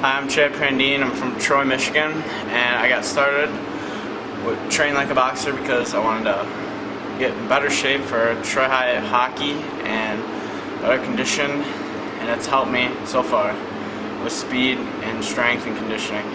Hi, I'm Chad Prandine. I'm from Troy, Michigan, and I got started with training like a boxer because I wanted to get in better shape for Troy High hockey and better condition, and it's helped me so far with speed and strength and conditioning.